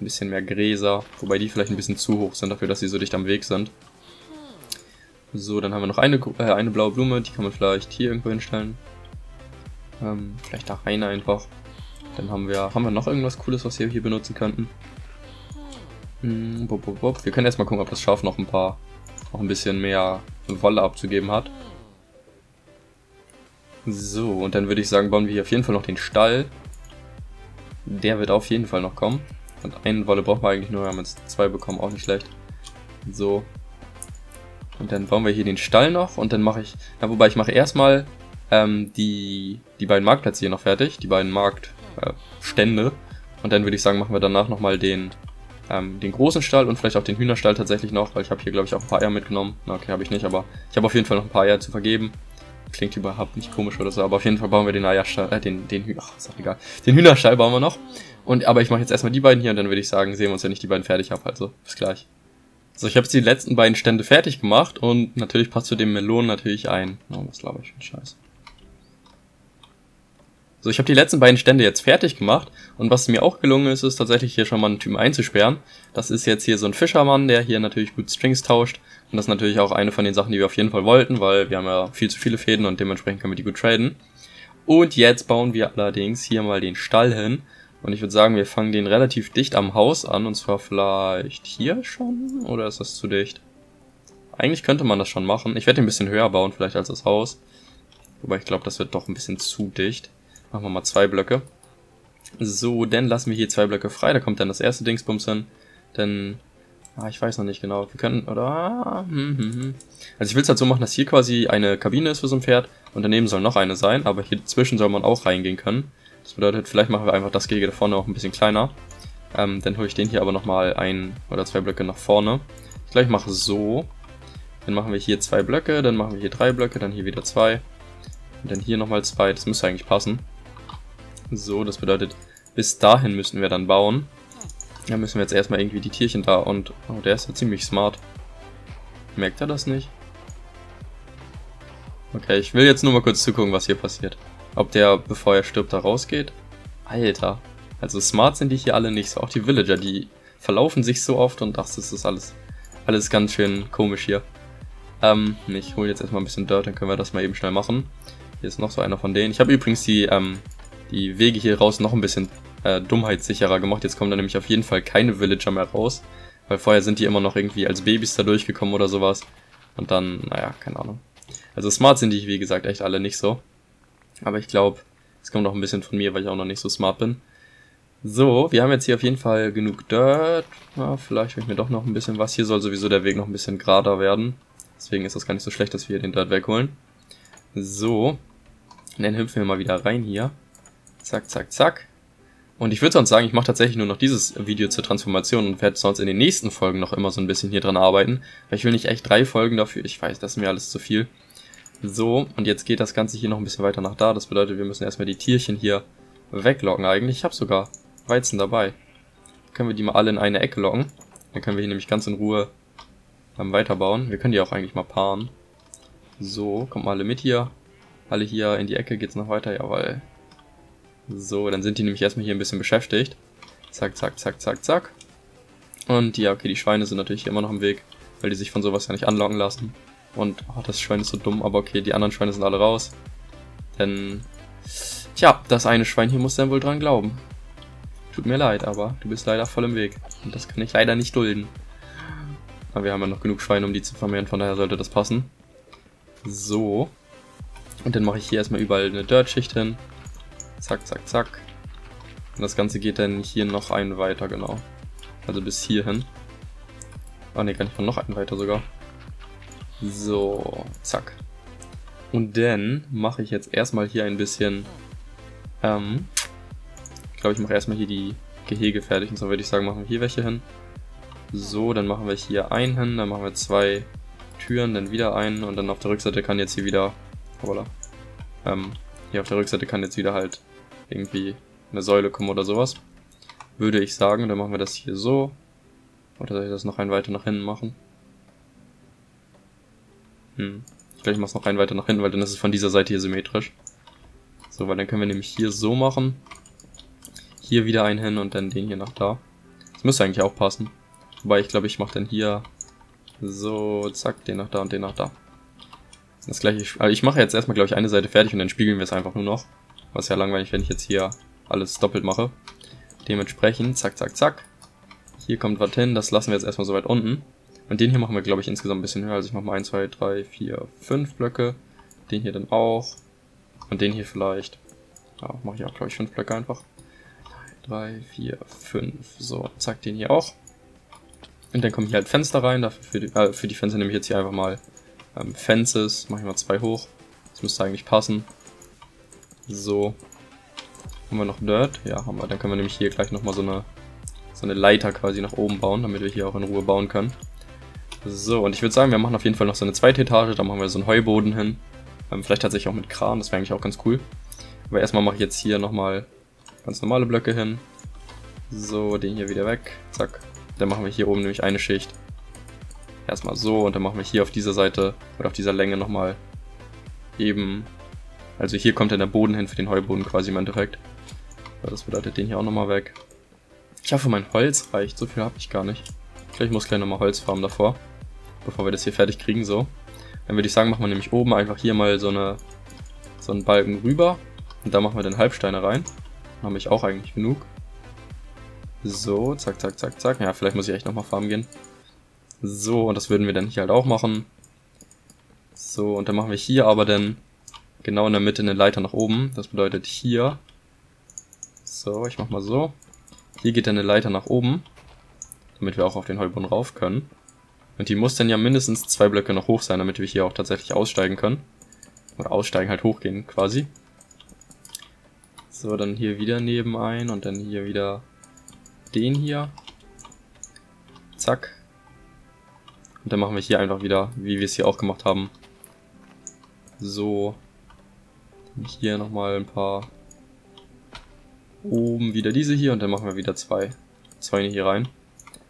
ein bisschen mehr Gräser, wobei die vielleicht ein bisschen zu hoch sind dafür, dass sie so dicht am Weg sind. So, dann haben wir noch eine, äh, eine blaue Blume, die kann man vielleicht hier irgendwo hinstellen. Ähm, vielleicht da rein einfach. Dann haben wir, haben wir noch irgendwas Cooles, was wir hier benutzen könnten. Hm, bop, bop, bop. Wir können erstmal gucken, ob das Schaf noch ein paar, noch ein bisschen mehr Wolle abzugeben hat. So, und dann würde ich sagen, bauen wir hier auf jeden Fall noch den Stall. Der wird auf jeden Fall noch kommen. Und einen Wolle brauchen wir eigentlich nur, wir haben jetzt zwei bekommen, auch nicht schlecht. So. Und dann bauen wir hier den Stall noch und dann mache ich, na wobei ich mache erstmal ähm, die, die beiden Marktplätze hier noch fertig, die beiden Marktstände. Äh, und dann würde ich sagen, machen wir danach nochmal den, ähm, den großen Stall und vielleicht auch den Hühnerstall tatsächlich noch, weil ich habe hier glaube ich auch ein paar Eier mitgenommen. Na okay, habe ich nicht, aber ich habe auf jeden Fall noch ein paar Eier zu vergeben. Klingt überhaupt nicht komisch oder so, aber auf jeden Fall bauen wir den Eierstall, äh, den, den, ach, ist auch egal. Den Hühnerstall bauen wir noch. Und, aber ich mache jetzt erstmal die beiden hier und dann würde ich sagen, sehen wir uns, wenn ich die beiden fertig habe. Also, bis gleich. So, ich habe jetzt die letzten beiden Stände fertig gemacht und natürlich passt zu dem Melonen natürlich ein. Oh, was glaube ich für ein Scheiß. So, ich habe die letzten beiden Stände jetzt fertig gemacht und was mir auch gelungen ist, ist tatsächlich hier schon mal einen Typen einzusperren. Das ist jetzt hier so ein Fischermann, der hier natürlich gut Strings tauscht und das ist natürlich auch eine von den Sachen, die wir auf jeden Fall wollten, weil wir haben ja viel zu viele Fäden und dementsprechend können wir die gut traden. Und jetzt bauen wir allerdings hier mal den Stall hin und ich würde sagen, wir fangen den relativ dicht am Haus an. Und zwar vielleicht hier schon? Oder ist das zu dicht? Eigentlich könnte man das schon machen. Ich werde den ein bisschen höher bauen, vielleicht als das Haus. Wobei ich glaube, das wird doch ein bisschen zu dicht. Machen wir mal zwei Blöcke. So, dann lassen wir hier zwei Blöcke frei. Da kommt dann das erste Dingsbums hin. Denn, ah, ich weiß noch nicht genau. Wir können, oder? Hm, hm, hm. Also ich will es halt so machen, dass hier quasi eine Kabine ist für so ein Pferd. Und daneben soll noch eine sein. Aber hier zwischen soll man auch reingehen können. Das bedeutet, vielleicht machen wir einfach das Gehege da vorne auch ein bisschen kleiner. Ähm, dann hole ich den hier aber nochmal ein oder zwei Blöcke nach vorne. Ich gleich mache so. Dann machen wir hier zwei Blöcke, dann machen wir hier drei Blöcke, dann hier wieder zwei. Und dann hier nochmal zwei. Das müsste eigentlich passen. So, das bedeutet, bis dahin müssen wir dann bauen. Dann müssen wir jetzt erstmal irgendwie die Tierchen da und... Oh, der ist ja ziemlich smart. Merkt er das nicht? Okay, ich will jetzt nur mal kurz zugucken, was hier passiert. Ob der, bevor er stirbt, da rausgeht? Alter. Also smart sind die hier alle nicht so. Auch die Villager, die verlaufen sich so oft und ach, das ist alles, alles ganz schön komisch hier. Ähm, ich hole jetzt erstmal ein bisschen Dirt, dann können wir das mal eben schnell machen. Hier ist noch so einer von denen. Ich habe übrigens die, ähm, die Wege hier raus noch ein bisschen äh, dummheitssicherer gemacht. Jetzt kommen da nämlich auf jeden Fall keine Villager mehr raus. Weil vorher sind die immer noch irgendwie als Babys da durchgekommen oder sowas. Und dann, naja, keine Ahnung. Also smart sind die, wie gesagt, echt alle nicht so. Aber ich glaube, es kommt noch ein bisschen von mir, weil ich auch noch nicht so smart bin. So, wir haben jetzt hier auf jeden Fall genug Dirt. Ja, vielleicht will ich mir doch noch ein bisschen was. Hier soll sowieso der Weg noch ein bisschen gerader werden. Deswegen ist das gar nicht so schlecht, dass wir hier den Dirt wegholen. So. Und dann hüpfen wir mal wieder rein hier. Zack, zack, zack. Und ich würde sonst sagen, ich mache tatsächlich nur noch dieses Video zur Transformation und werde sonst in den nächsten Folgen noch immer so ein bisschen hier dran arbeiten. Weil ich will nicht echt drei Folgen dafür. Ich weiß, das ist mir alles zu viel. So, und jetzt geht das Ganze hier noch ein bisschen weiter nach da. Das bedeutet, wir müssen erstmal die Tierchen hier weglocken eigentlich. Ich habe sogar Weizen dabei. Können wir die mal alle in eine Ecke locken. Dann können wir hier nämlich ganz in Ruhe ähm, weiterbauen. Wir können die auch eigentlich mal paaren. So, kommt mal alle mit hier. Alle hier in die Ecke geht's noch weiter, jawohl. So, dann sind die nämlich erstmal hier ein bisschen beschäftigt. Zack, zack, zack, zack, zack. Und ja, okay, die Schweine sind natürlich immer noch im Weg, weil die sich von sowas ja nicht anlocken lassen. Und, oh, das Schwein ist so dumm, aber okay, die anderen Schweine sind alle raus. Denn, tja, das eine Schwein hier muss dann wohl dran glauben. Tut mir leid, aber du bist leider voll im Weg. Und das kann ich leider nicht dulden. Aber wir haben ja noch genug Schweine, um die zu vermehren, von daher sollte das passen. So. Und dann mache ich hier erstmal überall eine Dirt-Schicht hin. Zack, zack, zack. Und das Ganze geht dann hier noch einen weiter, genau. Also bis hierhin. Ah ne, nicht von noch einen weiter sogar. So, zack. Und dann mache ich jetzt erstmal hier ein bisschen, ähm, ich glaube, ich mache erstmal hier die Gehege fertig. Und so würde ich sagen, machen wir hier welche hin. So, dann machen wir hier einen hin, dann machen wir zwei Türen, dann wieder einen und dann auf der Rückseite kann jetzt hier wieder, voilà, ähm, hier auf der Rückseite kann jetzt wieder halt irgendwie eine Säule kommen oder sowas. Würde ich sagen, dann machen wir das hier so. Oder soll ich das noch ein weiter nach hinten machen? Hm. Ich glaube, ich mache es noch ein weiter nach hinten, weil dann ist es von dieser Seite hier symmetrisch. So, weil dann können wir nämlich hier so machen. Hier wieder einen hin und dann den hier nach da. Das müsste eigentlich auch passen. Wobei ich glaube, ich mache dann hier so, zack, den nach da und den nach da. Das gleiche, also ich mache jetzt erstmal, glaube ich, eine Seite fertig und dann spiegeln wir es einfach nur noch. Was ja langweilig, wenn ich jetzt hier alles doppelt mache. Dementsprechend, zack, zack, zack. Hier kommt was hin, das lassen wir jetzt erstmal so weit unten. Und den hier machen wir, glaube ich, insgesamt ein bisschen höher. Also ich mache mal 1, 2, 3, 4, 5 Blöcke. Den hier dann auch. Und den hier vielleicht. Ja, mache ich auch, glaube ich, 5 Blöcke einfach. 3, 4, 5. So, zack, den hier auch. Und dann kommen hier halt Fenster rein. Dafür für die, äh, für die Fenster nehme ich jetzt hier einfach mal ähm, Fences. Mache ich mal zwei hoch. Das müsste eigentlich passen. So. Haben wir noch Dirt? Ja, haben wir. Dann können wir nämlich hier gleich nochmal so eine, so eine Leiter quasi nach oben bauen, damit wir hier auch in Ruhe bauen können. So, und ich würde sagen, wir machen auf jeden Fall noch so eine zweite Etage. Da machen wir so einen Heuboden hin. Ähm, vielleicht tatsächlich auch mit Kran. Das wäre eigentlich auch ganz cool. Aber erstmal mache ich jetzt hier nochmal ganz normale Blöcke hin. So, den hier wieder weg. Zack. Dann machen wir hier oben nämlich eine Schicht. Erstmal so und dann machen wir hier auf dieser Seite oder auf dieser Länge nochmal eben. Also hier kommt dann der Boden hin für den Heuboden quasi im Endeffekt. Das bedeutet den hier auch nochmal weg. Ich hoffe, mein Holz reicht. So viel habe ich gar nicht. Vielleicht muss gleich nochmal Holz farmen davor. Bevor wir das hier fertig kriegen, so. Dann würde ich sagen, machen wir nämlich oben einfach hier mal so eine so einen Balken rüber. Und da machen wir dann Halbsteine rein. Dann habe ich auch eigentlich genug. So, zack, zack, zack, zack. Ja, vielleicht muss ich echt nochmal farmen gehen. So, und das würden wir dann hier halt auch machen. So, und dann machen wir hier aber dann genau in der Mitte eine Leiter nach oben. Das bedeutet hier. So, ich mach mal so. Hier geht dann eine Leiter nach oben. Damit wir auch auf den Heuboden rauf können. Und die muss dann ja mindestens zwei Blöcke noch hoch sein, damit wir hier auch tatsächlich aussteigen können. Oder aussteigen halt hochgehen quasi. So, dann hier wieder neben ein und dann hier wieder den hier. Zack. Und dann machen wir hier einfach wieder, wie wir es hier auch gemacht haben. So. Hier nochmal ein paar. Oben wieder diese hier und dann machen wir wieder zwei. Zwei hier rein.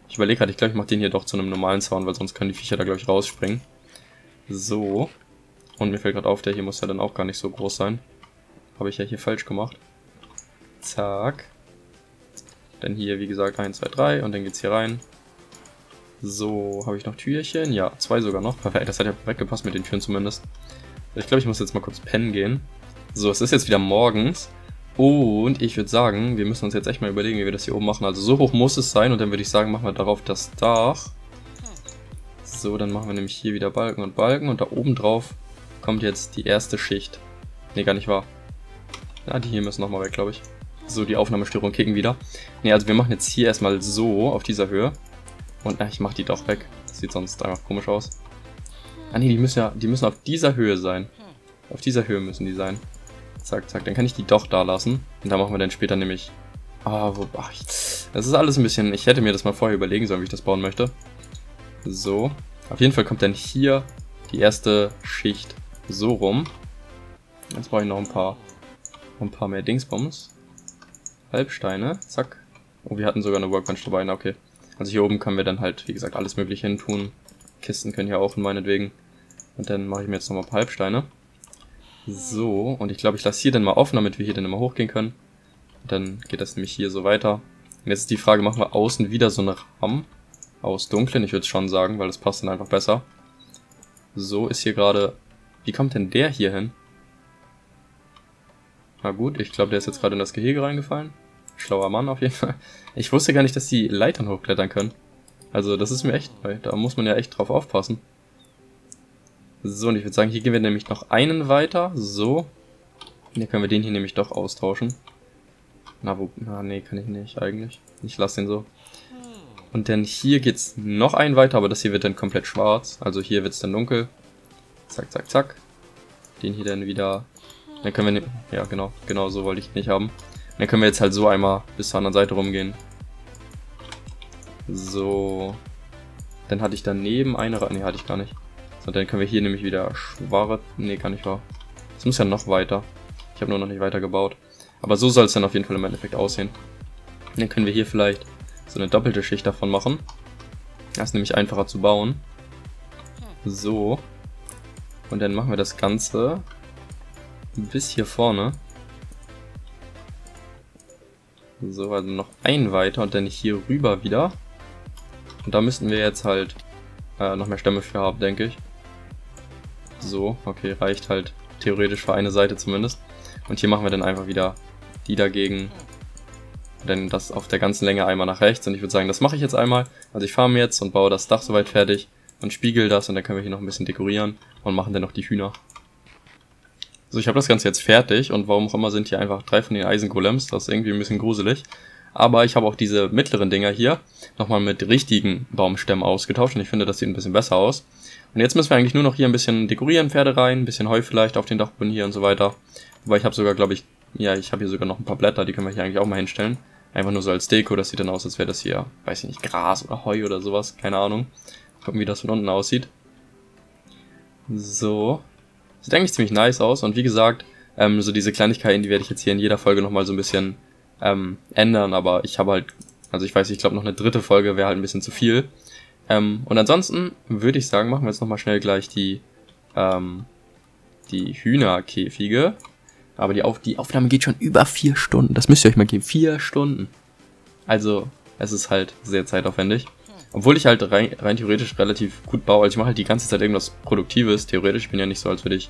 Ich überlege gerade, ich glaube, ich mache den hier doch zu einem normalen Zaun, weil sonst können die Viecher da, glaube ich, rausspringen. So. Und mir fällt gerade auf, der hier muss ja dann auch gar nicht so groß sein. Habe ich ja hier falsch gemacht. Zack. Dann hier, wie gesagt, 1, 2, 3 und dann geht's hier rein. So, habe ich noch Türchen? Ja, zwei sogar noch. Perfekt, das hat ja perfekt gepasst mit den Türen zumindest. Ich glaube, ich muss jetzt mal kurz pennen gehen. So, es ist jetzt wieder morgens. Und ich würde sagen, wir müssen uns jetzt echt mal überlegen, wie wir das hier oben machen. Also so hoch muss es sein und dann würde ich sagen, machen wir darauf das Dach. So, dann machen wir nämlich hier wieder Balken und Balken und da oben drauf kommt jetzt die erste Schicht. Ne, gar nicht wahr. Ja, die hier müssen nochmal weg, glaube ich. So, die Aufnahmestörung kicken wieder. Ne, also wir machen jetzt hier erstmal so auf dieser Höhe. Und na, ich mach die doch weg. Das sieht sonst einfach komisch aus. Ah ne, die müssen ja, die müssen auf dieser Höhe sein. Auf dieser Höhe müssen die sein. Zack, zack. Dann kann ich die doch da lassen. Und da machen wir dann später nämlich... Ah, wo... Ach, das ist alles ein bisschen... Ich hätte mir das mal vorher überlegen sollen, wie ich das bauen möchte. So. Auf jeden Fall kommt dann hier die erste Schicht so rum. Jetzt brauche ich noch ein paar, ein paar mehr Dingsbums. Halbsteine, zack. Oh, wir hatten sogar eine Workbench dabei, na okay. Also hier oben können wir dann halt, wie gesagt, alles mögliche hin tun. Kisten können hier auch meinetwegen. Und dann mache ich mir jetzt nochmal ein paar Halbsteine. So, und ich glaube, ich lasse hier dann mal offen, damit wir hier dann immer hochgehen können. Dann geht das nämlich hier so weiter. Und jetzt ist die Frage, machen wir außen wieder so einen Rahmen aus dunklen? Ich würde schon sagen, weil das passt dann einfach besser. So ist hier gerade... Wie kommt denn der hier hin? Na gut, ich glaube, der ist jetzt gerade in das Gehege reingefallen. Schlauer Mann auf jeden Fall. Ich wusste gar nicht, dass die Leitern hochklettern können. Also das ist mir echt. Da muss man ja echt drauf aufpassen. So, und ich würde sagen, hier gehen wir nämlich noch einen weiter. So. Und hier können wir den hier nämlich doch austauschen. Na, wo... Na, nee, kann ich nicht eigentlich. Ich lasse den so. Und dann hier geht's noch einen weiter, aber das hier wird dann komplett schwarz. Also hier wird's dann dunkel. Zack, zack, zack. Den hier dann wieder... Dann können wir... Ne ja, genau. Genau so wollte ich nicht haben. Dann können wir jetzt halt so einmal bis zur anderen Seite rumgehen. So. Dann hatte ich daneben eine... Ne, hatte ich gar nicht. So, dann können wir hier nämlich wieder schwarz... Ne, gar nicht wahr. Das muss ja noch weiter. Ich habe nur noch nicht weiter gebaut. Aber so soll es dann auf jeden Fall im Endeffekt aussehen. Dann können wir hier vielleicht so eine doppelte Schicht davon machen. Das ist nämlich einfacher zu bauen. So. Und dann machen wir das Ganze bis hier vorne. So, also noch ein weiter und dann hier rüber wieder. Und da müssten wir jetzt halt äh, noch mehr Stämme für haben, denke ich. So, okay, reicht halt theoretisch für eine Seite zumindest. Und hier machen wir dann einfach wieder die dagegen. Denn das auf der ganzen Länge einmal nach rechts. Und ich würde sagen, das mache ich jetzt einmal. Also ich fahre mir jetzt und baue das Dach soweit fertig und spiegel das und dann können wir hier noch ein bisschen dekorieren und machen dann noch die Hühner. So, ich habe das Ganze jetzt fertig und warum auch immer sind hier einfach drei von den Eisengolems, das ist irgendwie ein bisschen gruselig. Aber ich habe auch diese mittleren Dinger hier nochmal mit richtigen Baumstämmen ausgetauscht und ich finde, das sieht ein bisschen besser aus. Und jetzt müssen wir eigentlich nur noch hier ein bisschen dekorieren, Pferde rein, ein bisschen Heu vielleicht auf den Dachboden hier und so weiter. Wobei ich habe sogar, glaube ich, ja, ich habe hier sogar noch ein paar Blätter, die können wir hier eigentlich auch mal hinstellen. Einfach nur so als Deko, das sieht dann aus, als wäre das hier, weiß ich nicht, Gras oder Heu oder sowas, keine Ahnung. Gucken, wie das von unten aussieht. So. Sieht eigentlich ziemlich nice aus und wie gesagt, ähm, so diese Kleinigkeiten, die werde ich jetzt hier in jeder Folge nochmal so ein bisschen ähm, ändern, aber ich habe halt, also ich weiß, ich glaube noch eine dritte Folge wäre halt ein bisschen zu viel. Ähm, und ansonsten würde ich sagen, machen wir jetzt nochmal schnell gleich die, ähm, die Hühnerkäfige. Aber die, Auf die Aufnahme geht schon über vier Stunden. Das müsst ihr euch mal geben. Vier Stunden. Also, es ist halt sehr zeitaufwendig. Obwohl ich halt rein, rein theoretisch relativ gut baue. Also ich mache halt die ganze Zeit irgendwas Produktives. Theoretisch ich bin ja nicht so, als würde ich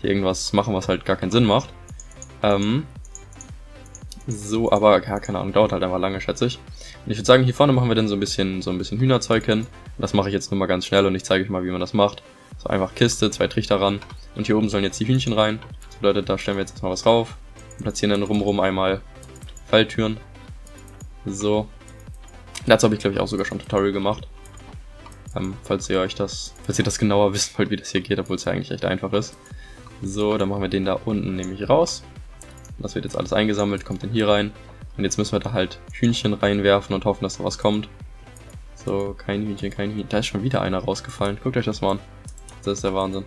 hier irgendwas machen, was halt gar keinen Sinn macht. Ähm, so, aber ja, keine Ahnung, dauert halt einfach lange, schätze ich. Und ich würde sagen, hier vorne machen wir dann so ein bisschen so ein bisschen Hühnerzeug hin. das mache ich jetzt nur mal ganz schnell und ich zeige euch mal, wie man das macht. So einfach Kiste, zwei Trichter ran. Und hier oben sollen jetzt die Hühnchen rein. Das bedeutet, da stellen wir jetzt erstmal was rauf. Und platzieren dann rumrum einmal Falltüren. So. Dazu habe ich glaube ich auch sogar schon ein Tutorial gemacht. Ähm, falls ihr euch das, falls ihr das genauer wissen wollt, wie das hier geht, obwohl es ja eigentlich echt einfach ist. So, dann machen wir den da unten nämlich raus. Das wird jetzt alles eingesammelt, kommt dann hier rein. Und jetzt müssen wir da halt Hühnchen reinwerfen und hoffen, dass da was kommt. So, kein Hühnchen, kein Hühnchen. Da ist schon wieder einer rausgefallen. Guckt euch das mal an. Das ist der Wahnsinn.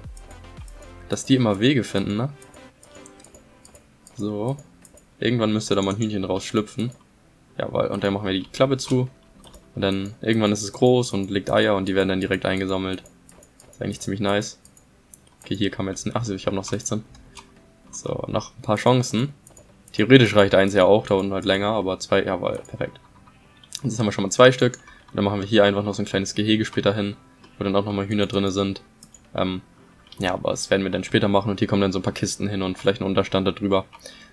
Dass die immer Wege finden, ne? So. Irgendwann müsste da mal ein Hühnchen rausschlüpfen. Jawohl, und dann machen wir die Klappe zu. Und dann irgendwann ist es groß und legt Eier und die werden dann direkt eingesammelt. ist eigentlich ziemlich nice. Okay, hier kam jetzt ein... Ach, ich habe noch 16. So, noch ein paar Chancen. Theoretisch reicht eins ja auch, da unten halt länger, aber zwei, jawohl, perfekt. Jetzt haben wir schon mal zwei Stück. Und dann machen wir hier einfach noch so ein kleines Gehege später hin, wo dann auch nochmal Hühner drinne sind. Ähm, ja, aber das werden wir dann später machen und hier kommen dann so ein paar Kisten hin und vielleicht ein Unterstand da drüber.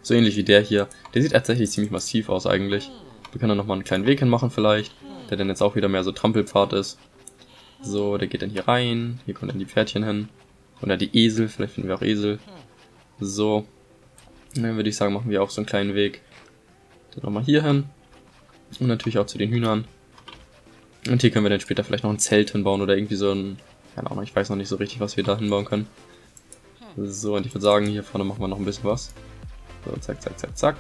So ähnlich wie der hier. Der sieht tatsächlich ziemlich massiv aus eigentlich. Wir können da nochmal einen kleinen Weg hinmachen vielleicht, der dann jetzt auch wieder mehr so Trampelpfad ist. So, der geht dann hier rein. Hier kommen dann die Pferdchen hin. Oder die Esel, vielleicht finden wir auch Esel. So. Dann würde ich sagen, machen wir auch so einen kleinen Weg. Dann nochmal hier hin. Und natürlich auch zu den Hühnern. Und hier können wir dann später vielleicht noch ein Zelt hinbauen oder irgendwie so ein keine Ahnung, ich weiß noch nicht so richtig, was wir da hinbauen können. So, und ich würde sagen, hier vorne machen wir noch ein bisschen was. So, zack, zack, zack, zack.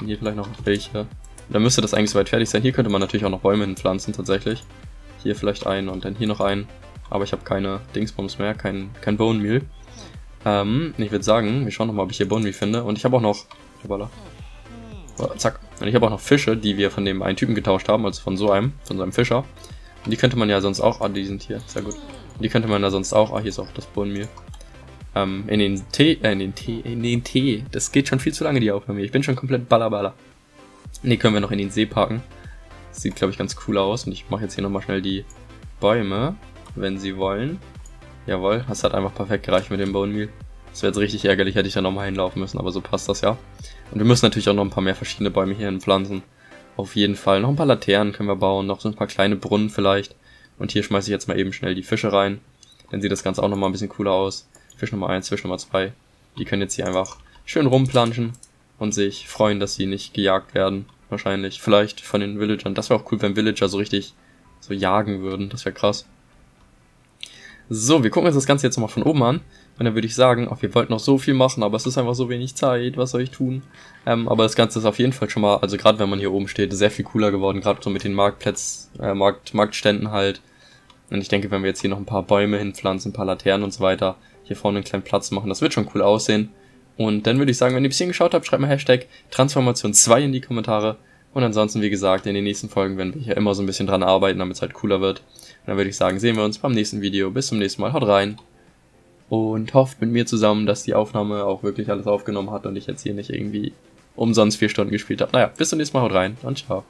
Und hier vielleicht noch welche. Dann müsste das eigentlich soweit fertig sein. Hier könnte man natürlich auch noch Bäume hinpflanzen, tatsächlich. Hier vielleicht einen und dann hier noch einen. Aber ich habe keine Dingsbums mehr, kein, kein Bone Meal. Ähm, ich würde sagen, wir schauen nochmal, ob ich hier Meal finde. Und ich habe auch noch... So, zack. Und ich habe auch noch Fische, die wir von dem einen Typen getauscht haben, also von so einem, von so einem Fischer. Und die könnte man ja sonst auch... Ah, die sind hier, sehr gut. Und die könnte man ja sonst auch... Ah, hier ist auch das Bone Meal. Ähm, in den Tee, äh, in den Tee, in den Tee. Das geht schon viel zu lange, die Aufnahme. Ich bin schon komplett ballerballer. Ne, können wir noch in den See parken. Sieht, glaube ich, ganz cool aus. Und ich mache jetzt hier nochmal schnell die Bäume, wenn sie wollen. Jawohl, das hat einfach perfekt gereicht mit dem Bone Meal. Das wäre jetzt richtig ärgerlich, hätte ich da nochmal hinlaufen müssen, aber so passt das ja. Und wir müssen natürlich auch noch ein paar mehr verschiedene Bäume hier pflanzen. Auf jeden Fall. Noch ein paar Laternen können wir bauen, noch so ein paar kleine Brunnen vielleicht. Und hier schmeiße ich jetzt mal eben schnell die Fische rein. Dann sieht das Ganze auch nochmal ein bisschen cooler aus. Fisch Nummer 1, Fisch Nummer 2. Die können jetzt hier einfach schön rumplanschen und sich freuen, dass sie nicht gejagt werden. Wahrscheinlich. Vielleicht von den Villagern. Das wäre auch cool, wenn Villager so richtig so jagen würden. Das wäre krass. So, wir gucken uns das Ganze jetzt nochmal von oben an. Und dann würde ich sagen, auch wir wollten noch so viel machen, aber es ist einfach so wenig Zeit. Was soll ich tun? Ähm, aber das Ganze ist auf jeden Fall schon mal, also gerade wenn man hier oben steht, sehr viel cooler geworden. Gerade so mit den Marktplätzen, äh, Markt, Marktständen halt. Und ich denke, wenn wir jetzt hier noch ein paar Bäume hinpflanzen, ein paar Laternen und so weiter, hier vorne einen kleinen Platz machen. Das wird schon cool aussehen. Und dann würde ich sagen, wenn ihr ein bisschen geschaut habt, schreibt mal Hashtag Transformation2 in die Kommentare. Und ansonsten, wie gesagt, in den nächsten Folgen werden wir hier immer so ein bisschen dran arbeiten, damit es halt cooler wird. Und dann würde ich sagen, sehen wir uns beim nächsten Video. Bis zum nächsten Mal. Haut rein. Und hofft mit mir zusammen, dass die Aufnahme auch wirklich alles aufgenommen hat und ich jetzt hier nicht irgendwie umsonst vier Stunden gespielt habe. Naja, bis zum nächsten Mal. Haut rein und ciao.